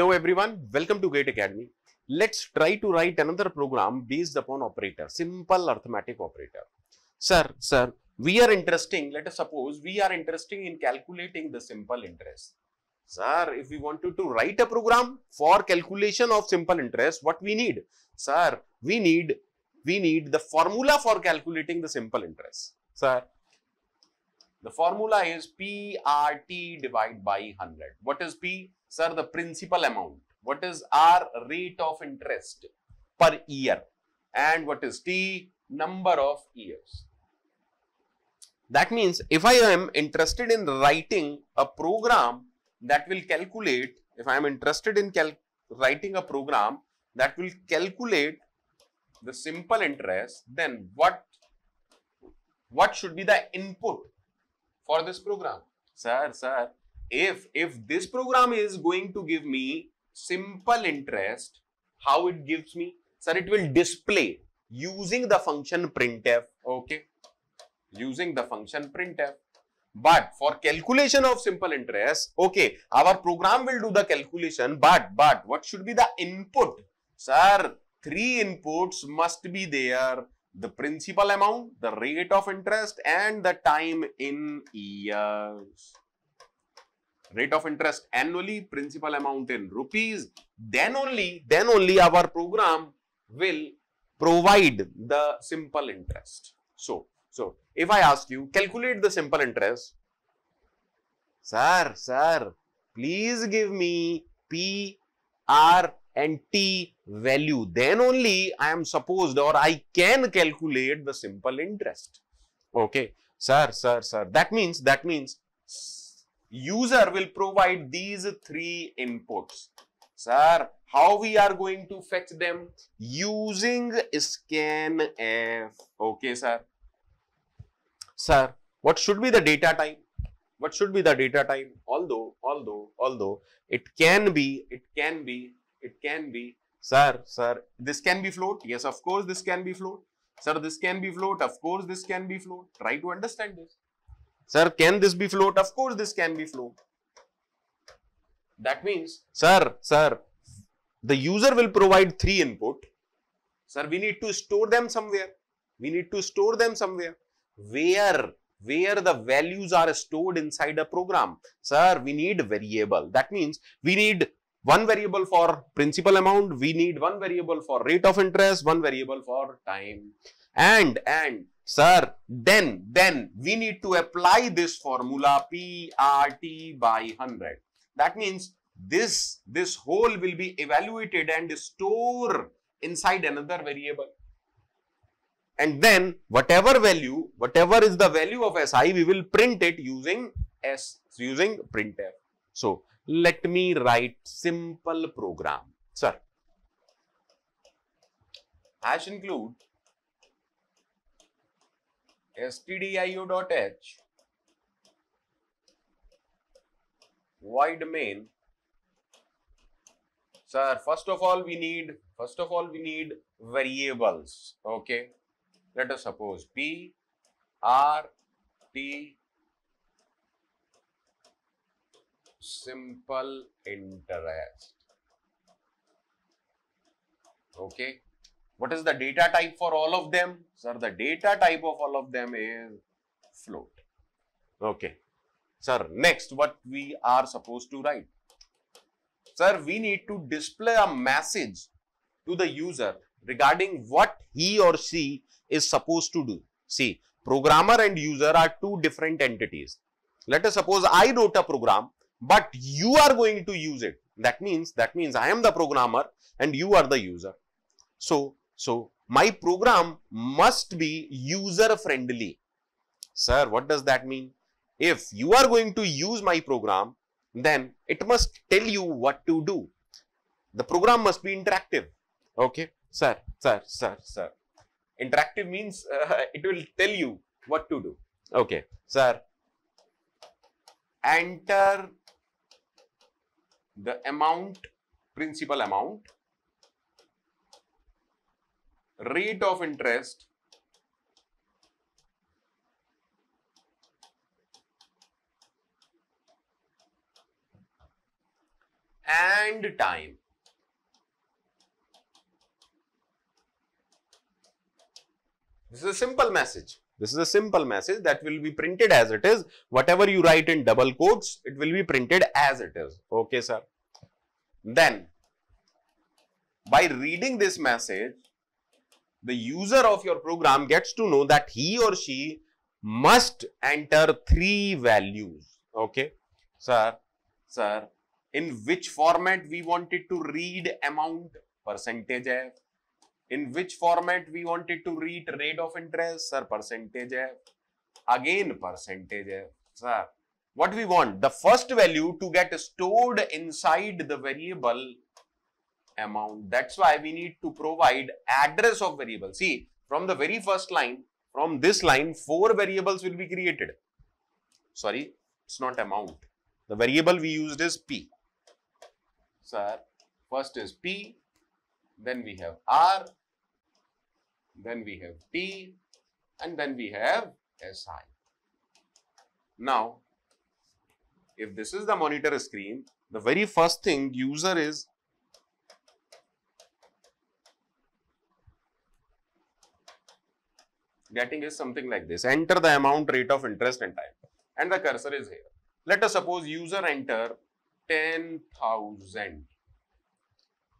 Hello everyone, welcome to Gate Academy. Let's try to write another program based upon operator, simple arithmetic operator. Sir, sir, we are interesting, let us suppose we are interesting in calculating the simple interest. Sir, if we wanted to write a program for calculation of simple interest, what we need? Sir, we need, we need the formula for calculating the simple interest. Sir, the formula is PRT divided by 100. What is P? Sir, the principal amount. What is R? Rate of interest per year. And what is T? Number of years. That means if I am interested in writing a program that will calculate, if I am interested in writing a program that will calculate the simple interest, then what, what should be the input for this program? Sir, sir, if, if this program is going to give me simple interest, how it gives me? Sir, it will display using the function printf, okay? Using the function printf. But for calculation of simple interest, okay, our program will do the calculation, but, but what should be the input? Sir, three inputs must be there. The principal amount, the rate of interest and the time in years. Rate of interest annually, principal amount in rupees. Then only, then only our program will provide the simple interest. So, so if I ask you, calculate the simple interest. Sir, sir, please give me P, R and T value. Then only I am supposed or I can calculate the simple interest. Okay. Sir, sir, sir. That means, that means user will provide these three inputs. Sir, how we are going to fetch them? Using scanf. Okay, sir. Sir, what should be the data type? What should be the data type? Although, although, although it can be, it can be, it can be, sir, sir, this can be float. Yes, of course, this can be float. Sir, this can be float. Of course, this can be float. Try to understand this. Sir, can this be float? Of course, this can be float. That means, sir, sir, the user will provide three input. Sir, we need to store them somewhere. We need to store them somewhere. Where? Where the values are stored inside a program. Sir, we need variable. That means we need one variable for principal amount. We need one variable for rate of interest, one variable for time. And, and Sir, then, then we need to apply this formula PRT by 100. That means this, this whole will be evaluated and store inside another variable. And then whatever value, whatever is the value of SI, we will print it using S, using printf. So, let me write simple program. Sir, hash include stdio.h void main. Sir first of all we need first of all we need variables okay? Let us suppose p r t simple interest okay what is the data type for all of them? Sir, the data type of all of them is float. Okay. Sir, next what we are supposed to write? Sir, we need to display a message to the user regarding what he or she is supposed to do. See, programmer and user are two different entities. Let us suppose I wrote a program, but you are going to use it. That means, that means I am the programmer and you are the user. So, so, my program must be user friendly. Sir, what does that mean? If you are going to use my program, then it must tell you what to do. The program must be interactive. Okay, sir, sir, sir, sir. Interactive means uh, it will tell you what to do. Okay, sir. Enter the amount, principal amount rate of interest and time. This is a simple message. This is a simple message that will be printed as it is. Whatever you write in double quotes, it will be printed as it is. Okay, sir. Then, by reading this message, the user of your program gets to know that he or she must enter three values. Okay, sir, sir, in which format we wanted to read amount percentage F, in which format we wanted to read rate of interest, sir, percentage F, again percentage F, sir. What we want? The first value to get stored inside the variable amount. That's why we need to provide address of variable. See, from the very first line, from this line, four variables will be created. Sorry, it's not amount. The variable we used is P. Sir, first is P, then we have R, then we have T, and then we have SI. Now, if this is the monitor screen, the very first thing user is getting is something like this. Enter the amount, rate of interest and time. And the cursor is here. Let us suppose user enter 10,000.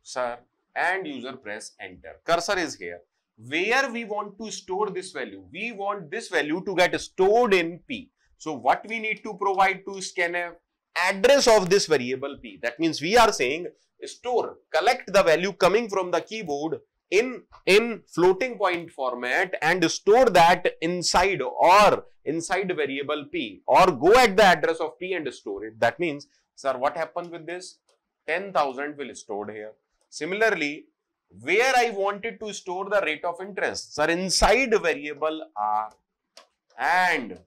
Sir, and user press enter. Cursor is here. Where we want to store this value? We want this value to get stored in P. So, what we need to provide to scanf? Address of this variable P. That means we are saying store, collect the value coming from the keyboard in, in floating point format and store that inside or inside variable p or go at the address of p and store it. That means, sir, what happens with this? 10,000 will stored here. Similarly, where I wanted to store the rate of interest, sir, inside variable r and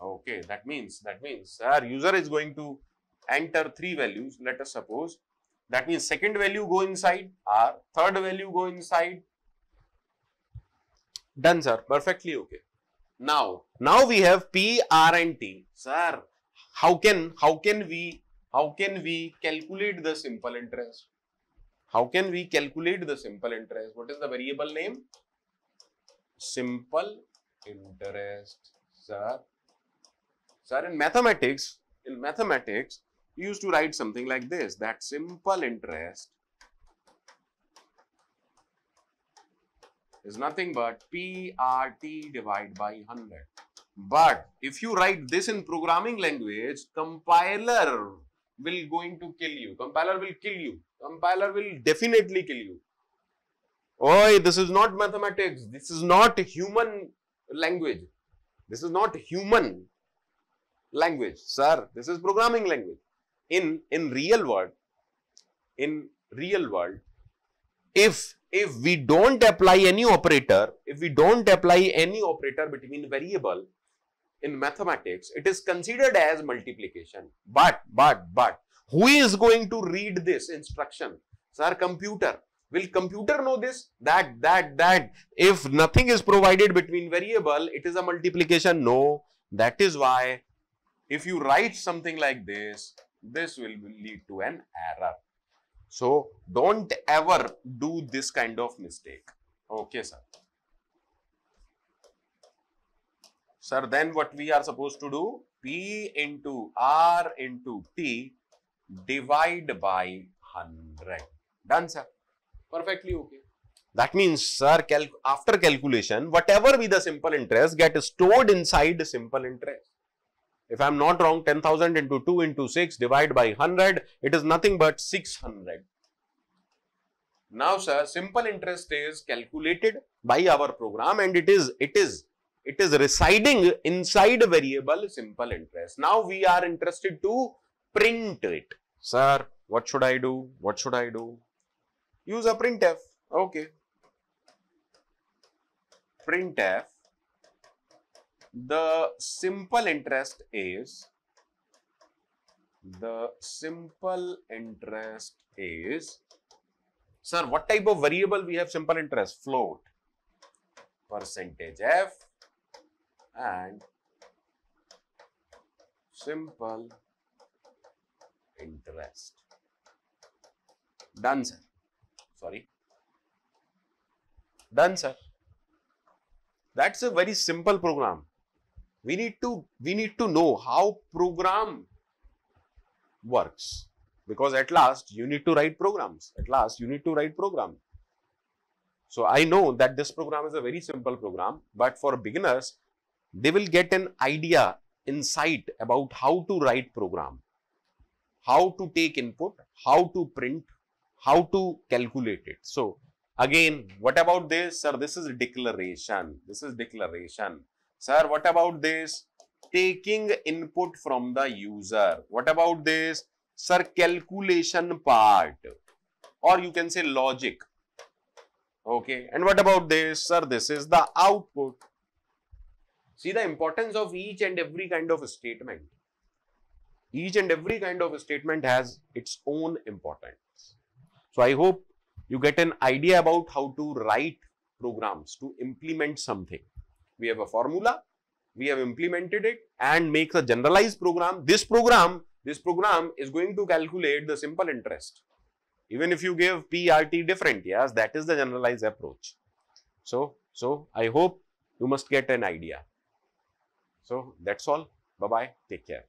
okay, that means, that means, sir, user is going to enter three values. Let us suppose that means second value go inside R, third value go inside. Done, sir. Perfectly okay. Now, now we have P, R and T. Sir, how can, how can we, how can we calculate the simple interest? How can we calculate the simple interest? What is the variable name? Simple interest, sir. Sir, in mathematics, in mathematics, used to write something like this, that simple interest is nothing but PRT divided by 100. But if you write this in programming language, compiler will going to kill you. Compiler will kill you. Compiler will definitely kill you. Oh, this is not mathematics. This is not human language. This is not human language. Sir, this is programming language in in real world in real world if if we don't apply any operator if we don't apply any operator between variable in mathematics it is considered as multiplication. But but but who is going to read this instruction? Sir computer. Will computer know this? That that that. If nothing is provided between variable it is a multiplication? No. That is why if you write something like this this will lead to an error. So, don't ever do this kind of mistake. Okay, sir. Sir, then what we are supposed to do? P into R into T divide by 100. Done, sir. Perfectly okay. That means, sir, after calculation, whatever be the simple interest get stored inside the simple interest. If I am not wrong, 10,000 into 2 into 6 divided by 100, it is nothing but 600. Now, sir, simple interest is calculated by our program and it is, it is, it is residing inside a variable simple interest. Now, we are interested to print it. Sir, what should I do? What should I do? Use a printf. Okay. Printf the simple interest is the simple interest is sir what type of variable we have simple interest float percentage f and simple interest Done, sir. Sorry. Done, sir. That's a very simple program. We need to we need to know how program works because at last you need to write programs. At last you need to write program. So I know that this program is a very simple program, but for beginners, they will get an idea, insight about how to write program, how to take input, how to print, how to calculate it. So again, what about this? Sir, this is declaration. This is declaration. Sir, what about this? Taking input from the user. What about this? Sir, calculation part. Or you can say logic. Okay. And what about this? Sir, this is the output. See the importance of each and every kind of statement. Each and every kind of statement has its own importance. So I hope you get an idea about how to write programs to implement something. We have a formula, we have implemented it and make a generalized program. This program, this program is going to calculate the simple interest. Even if you give PRT different, yes, that is the generalized approach. So, so I hope you must get an idea. So that's all. Bye-bye. Take care.